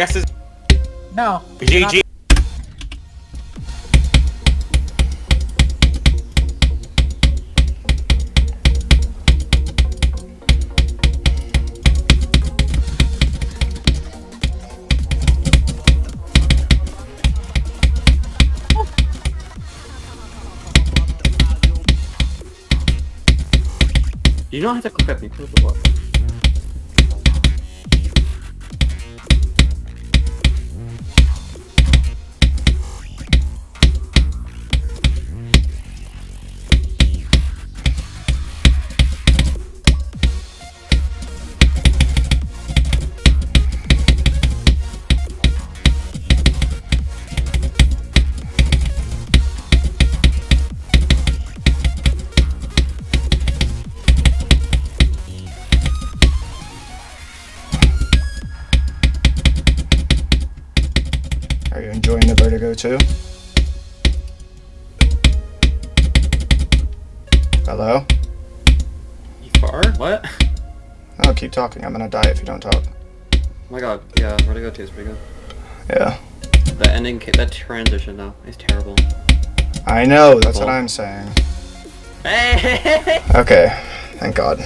Yes, it's No. you're GG. You don't have to click at me. Click the what? Are you enjoying the Vertigo too? Hello? You far? What? Oh, keep talking. I'm gonna die if you don't talk. Oh my god, yeah, Vertigo 2 is pretty good. Yeah. The ending, that transition though, is terrible. I know, that's what I'm saying. Hey! Okay, thank God.